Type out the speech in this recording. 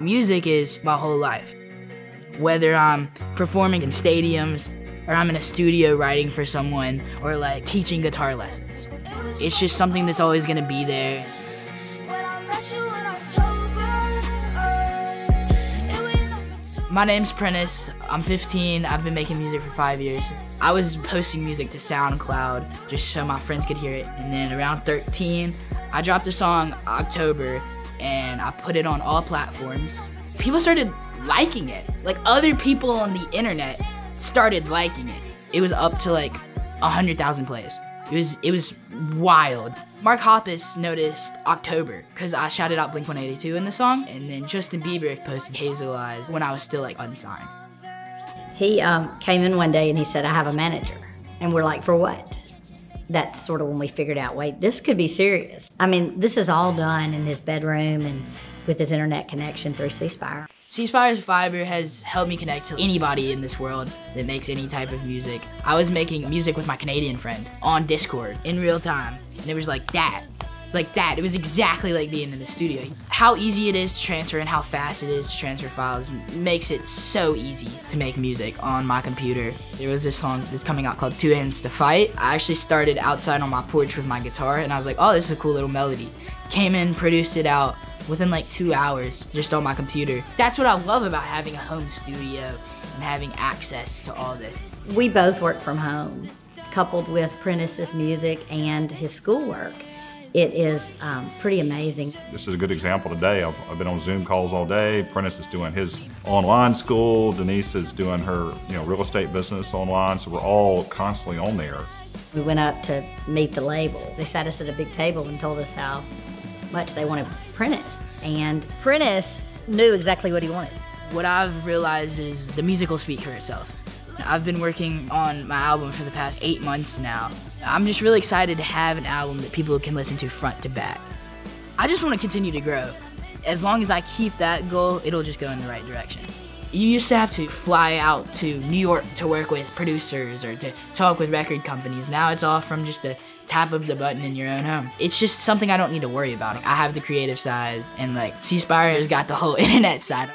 Music is my whole life. Whether I'm performing in stadiums, or I'm in a studio writing for someone, or like teaching guitar lessons. It's just something that's always gonna be there. My name's Prentiss. I'm 15. I've been making music for five years. I was posting music to SoundCloud just so my friends could hear it. And then around 13, I dropped a song October and I put it on all platforms. People started liking it. Like other people on the internet started liking it. It was up to like 100,000 plays. It was it was wild. Mark Hoppus noticed October because I shouted out Blink 182 in the song, and then Justin Bieber posted Hazel Eyes when I was still like unsigned. He um, came in one day and he said, "I have a manager," and we're like, "For what?" That's sort of when we figured out, wait, this could be serious. I mean, this is all done in his bedroom and with his internet connection through C Spire. C Spire's Fiber has helped me connect to anybody in this world that makes any type of music. I was making music with my Canadian friend on Discord in real time, and it was like that. It's like that. It was exactly like being in the studio. How easy it is to transfer and how fast it is to transfer files makes it so easy to make music on my computer. There was this song that's coming out called Two Hands to Fight. I actually started outside on my porch with my guitar, and I was like, oh, this is a cool little melody. Came in, produced it out, within like two hours just on my computer. That's what I love about having a home studio and having access to all this. We both work from home, coupled with Prentiss's music and his schoolwork. It is um, pretty amazing. This is a good example today. I've, I've, been on Zoom calls all day. Prentiss is doing his online school. Denise is doing her you know real estate business online. So we're all constantly on there. We went up to meet the label. They sat us at a big table and told us how much they wanted Prentiss. And Prentiss knew exactly what he wanted. What I've realized is the music will speak for itself. I've been working on my album for the past eight months now. I'm just really excited to have an album that people can listen to front to back. I just want to continue to grow. As long as I keep that goal, it'll just go in the right direction. You used to have to fly out to New York to work with producers or to talk with record companies. Now it's all from just a tap of the button in your own home. It's just something I don't need to worry about. I have the creative side, and like C Spire has got the whole internet side.